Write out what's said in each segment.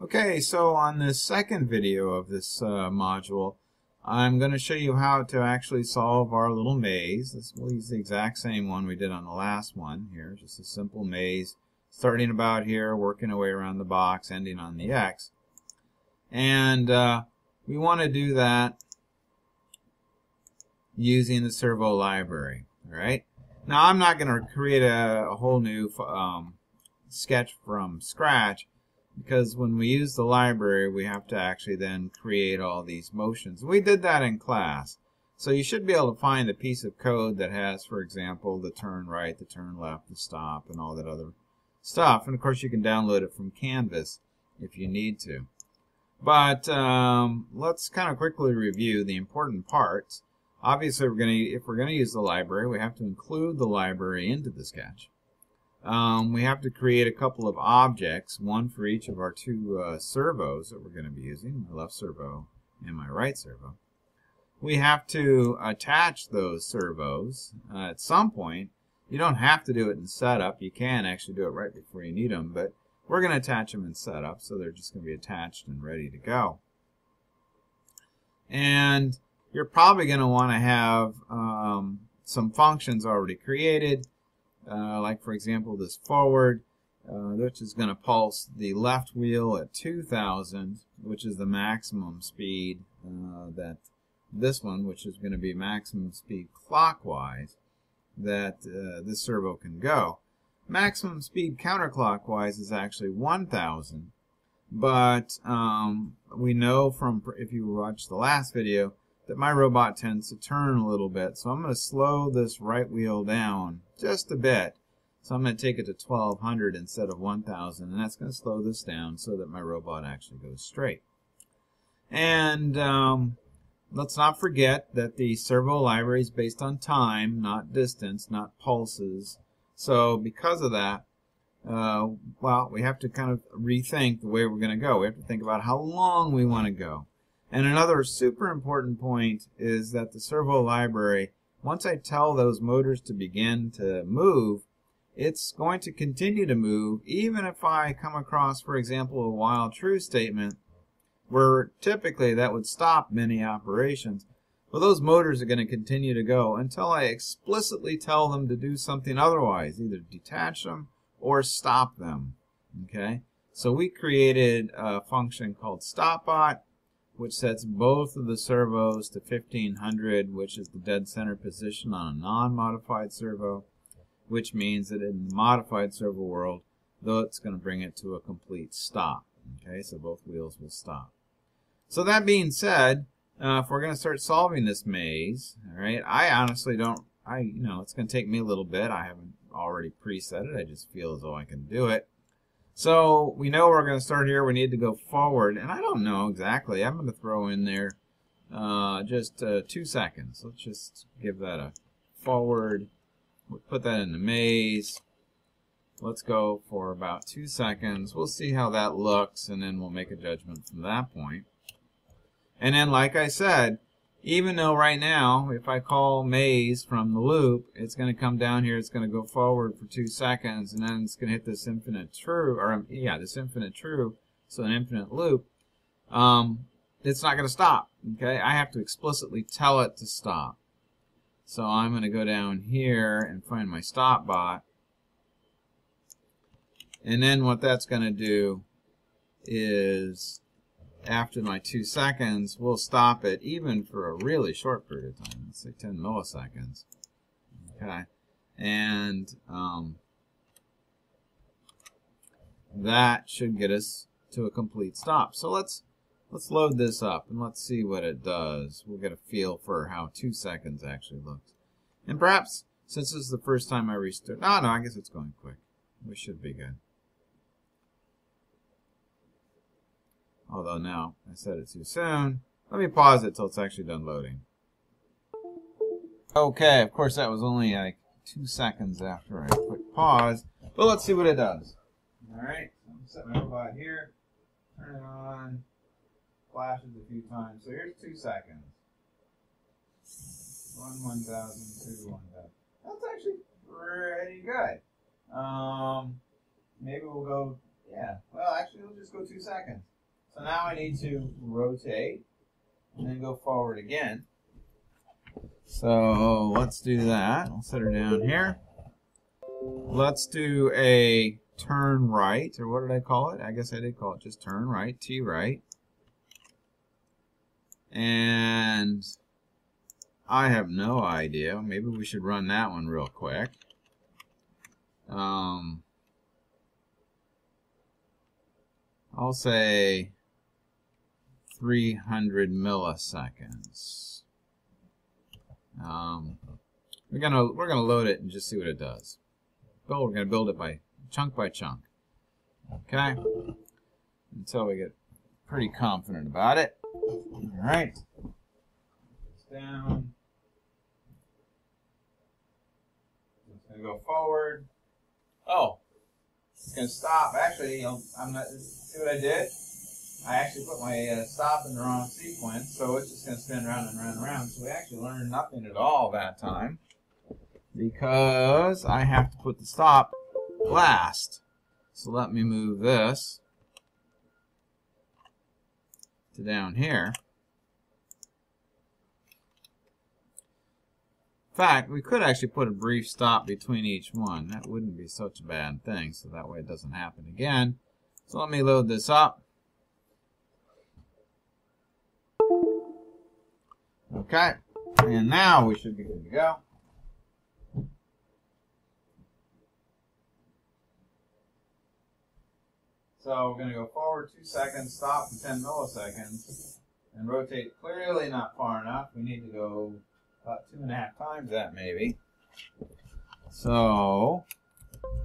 Okay, so on this second video of this uh, module, I'm going to show you how to actually solve our little maze. This, we'll use the exact same one we did on the last one here, just a simple maze, starting about here, working our way around the box, ending on the X. And uh, we want to do that using the servo library, right? Now, I'm not going to create a, a whole new um, sketch from scratch because when we use the library we have to actually then create all these motions. We did that in class. So you should be able to find a piece of code that has, for example, the turn right, the turn left, the stop, and all that other stuff. And of course you can download it from Canvas if you need to. But um, let's kind of quickly review the important parts. Obviously, we're going to if we're going to use the library, we have to include the library into the sketch um, we have to create a couple of objects, one for each of our two uh, servos that we're going to be using, my left servo and my right servo. We have to attach those servos uh, at some point. You don't have to do it in setup. You can actually do it right before you need them, but we're going to attach them in setup, so they're just going to be attached and ready to go. And you're probably going to want to have um, some functions already created uh, like for example this forward, uh, which is going to pulse the left wheel at 2000, which is the maximum speed uh, that this one, which is going to be maximum speed clockwise, that uh, this servo can go. Maximum speed counterclockwise is actually 1000, but um, we know from, if you watched the last video, that my robot tends to turn a little bit. So I'm going to slow this right wheel down just a bit. So I'm going to take it to 1200 instead of 1000 and that's going to slow this down so that my robot actually goes straight. And um, let's not forget that the servo library is based on time, not distance, not pulses. So because of that, uh, well, we have to kind of rethink the way we're going to go. We have to think about how long we want to go. And another super important point is that the servo library, once I tell those motors to begin to move, it's going to continue to move even if I come across, for example, a while true statement where typically that would stop many operations. But those motors are going to continue to go until I explicitly tell them to do something otherwise, either detach them or stop them. Okay? So we created a function called stopbot which sets both of the servos to 1500, which is the dead center position on a non-modified servo, which means that in the modified servo world, though it's going to bring it to a complete stop. Okay, so both wheels will stop. So that being said, uh, if we're going to start solving this maze, all right, I honestly don't, I, you know, it's going to take me a little bit. I haven't already preset it. I just feel as though I can do it. So we know we're going to start here. We need to go forward. And I don't know exactly. I'm going to throw in there uh, just uh, two seconds. Let's just give that a forward. We'll put that in the maze. Let's go for about two seconds. We'll see how that looks, and then we'll make a judgment from that point. And then, like I said, even though right now, if I call maze from the loop, it's going to come down here, it's going to go forward for two seconds, and then it's going to hit this infinite true, or yeah, this infinite true, so an infinite loop, um, it's not going to stop, okay? I have to explicitly tell it to stop. So I'm going to go down here and find my stop bot. And then what that's going to do is after my two seconds, we'll stop it even for a really short period of time, let's say 10 milliseconds. Okay, and um, that should get us to a complete stop. So let's let's load this up and let's see what it does. We'll get a feel for how two seconds actually looks. And perhaps since this is the first time I restart, no, no, I guess it's going quick. We should be good. Although now I said it too soon. Let me pause it till it's actually done loading. Okay, of course that was only like two seconds after I click pause. But let's see what it does. Alright, I'm setting my robot here. Turn it on. Flashes a few times. So here's two seconds. One one thousand, two one thousand. That's actually pretty good. Um, maybe we'll go Yeah, well, actually, we'll just go two seconds. So now I need to rotate and then go forward again. So let's do that. I'll set her down here. Let's do a turn right, or what did I call it? I guess I did call it just turn right, T right. And I have no idea. Maybe we should run that one real quick. Um, I'll say 300 milliseconds. Um, we're gonna we're gonna load it and just see what it does. But we're gonna build it by chunk by chunk. Okay, until we get pretty confident about it. All right, down. It's gonna go forward. Oh, it's gonna stop. Actually, I'm not. See what I did? I actually put my uh, stop in the wrong sequence, so it's just going to spin around and around and around. So we actually learned nothing at all that time because I have to put the stop last. So let me move this to down here. In fact, we could actually put a brief stop between each one. That wouldn't be such a bad thing, so that way it doesn't happen again. So let me load this up. Okay, and now we should be good to go. So we're going to go forward two seconds, stop for 10 milliseconds, and rotate clearly not far enough. We need to go about two and a half times that maybe. So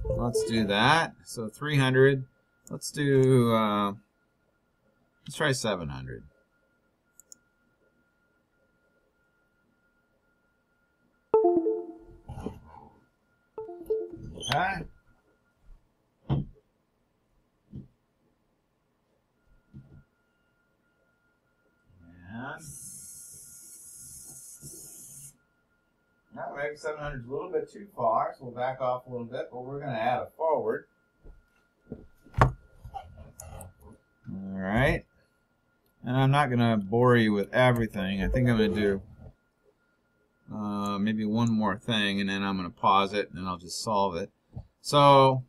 let's do that. So 300. Let's do, uh, let's try 700. Okay. Now maybe 700 is a little bit too far, so we'll back off a little bit, but we're going to add a forward. Alright. And I'm not going to bore you with everything. I think I'm going to do uh, maybe one more thing, and then I'm going to pause it, and then I'll just solve it. So,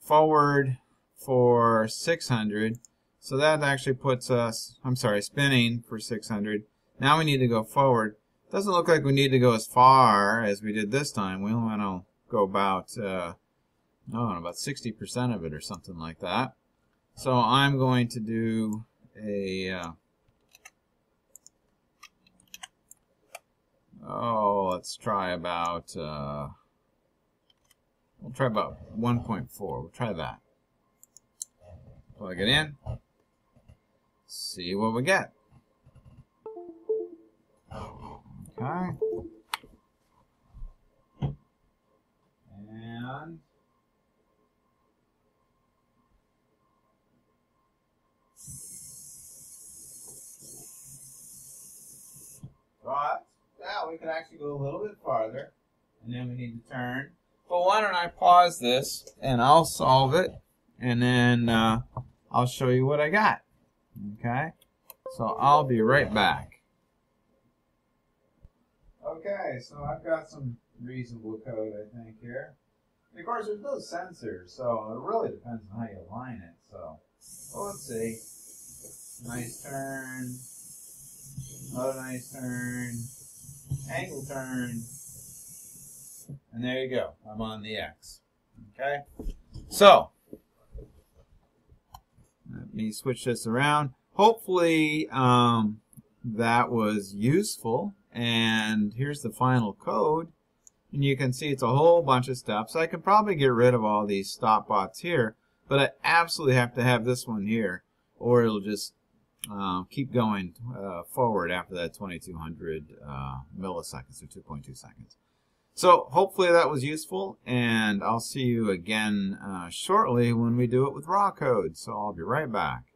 forward for 600. So that actually puts us, I'm sorry, spinning for 600. Now we need to go forward. Doesn't look like we need to go as far as we did this time. We only want to go about, uh, oh, about 60% of it or something like that. So I'm going to do a, uh, oh, let's try about, uh, we'll try about 1.4. We'll try that. Plug it in. See what we get. Okay. And Right. Now we can actually go a little bit farther. And then we need to turn. But why don't I pause this and I'll solve it. And then uh, I'll show you what I got. Okay. So I'll be right back. Okay, so I've got some reasonable code, I think, here. And of course, there's no sensors, so it really depends on how you align it. So, well, let's see. Nice turn. Another nice turn. Angle turn. And there you go. I'm on the X. Okay? So, let me switch this around. Hopefully, um, that was useful. And here's the final code. And you can see it's a whole bunch of steps. I could probably get rid of all these stop bots here, but I absolutely have to have this one here, or it'll just uh, keep going uh, forward after that 2200 uh, milliseconds or 2.2 seconds. So hopefully that was useful, and I'll see you again uh, shortly when we do it with raw code. So I'll be right back.